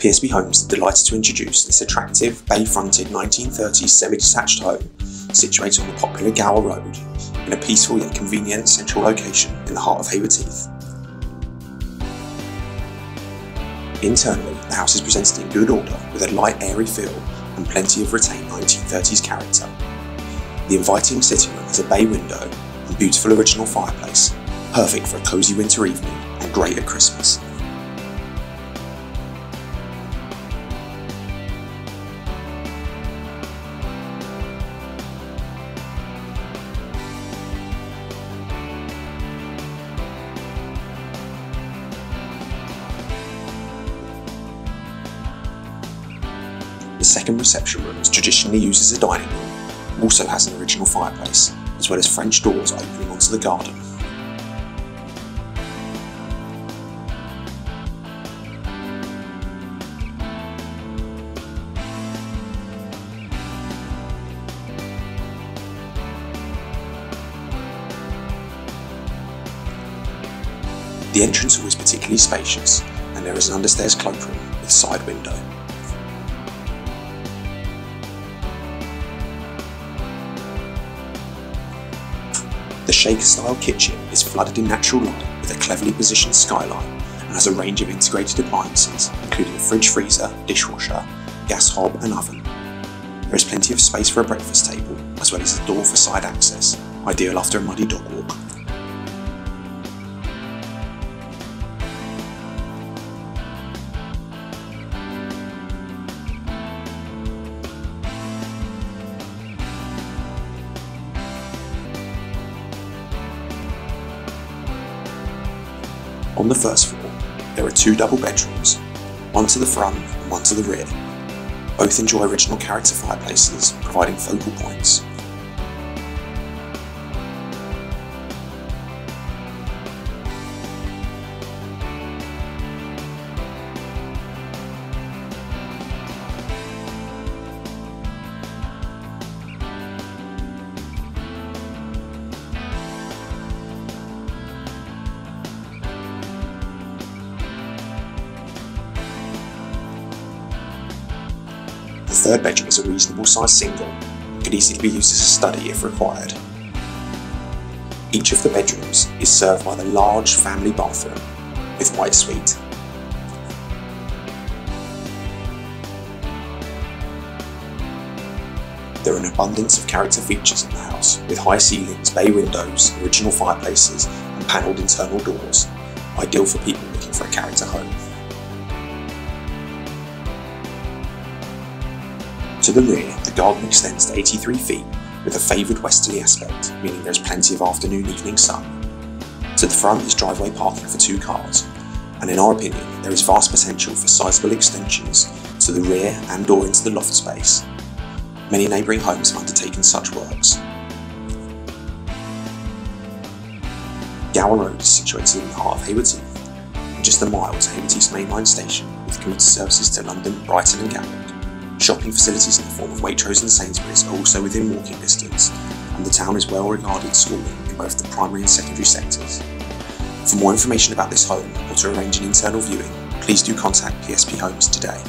PSP Homes are delighted to introduce this attractive, bay-fronted 1930s semi-detached home situated on the popular Gower Road in a peaceful yet convenient central location in the heart of Haywards Heath. Internally, the house is presented in good order with a light airy feel and plenty of retained 1930s character. The inviting sitting room has a bay window and beautiful original fireplace, perfect for a cosy winter evening and great at Christmas. The second reception room is traditionally used as a dining room, also has an original fireplace, as well as French doors opening onto the garden. The entrance hall is particularly spacious, and there is an understairs cloakroom with side window. The Shaker-style kitchen is flooded in natural light with a cleverly positioned skylight and has a range of integrated appliances, including a fridge freezer, dishwasher, gas hob and oven. There is plenty of space for a breakfast table, as well as a door for side access, ideal after a muddy dog walk. On the first floor, there are two double bedrooms, one to the front and one to the rear. Both enjoy original character fireplaces, providing focal points. Third bedroom is a reasonable sized single and could easily be used as a study if required. Each of the bedrooms is served by the large family bathroom with white suite. There are an abundance of character features in the house, with high ceilings, bay windows, original fireplaces, and panelled internal doors, ideal for people looking for a character home. To the rear, the garden extends to 83 feet with a favoured westerly aspect, meaning there is plenty of afternoon evening sun. To the front is driveway parking for two cars, and in our opinion, there is vast potential for sizeable extensions to the rear and or into the loft space. Many neighbouring homes have undertaken such works. Gower Road is situated in the heart of Haywards Heath, and just a mile to Haywards Heath's mainline station with commuter services to London, Brighton and Gatwick. Shopping facilities in the form of Waitrose and Sainsbury's are also within walking distance, and the town is well regarded schooling in both the primary and secondary sectors. For more information about this home or to arrange an internal viewing, please do contact PSP Homes today.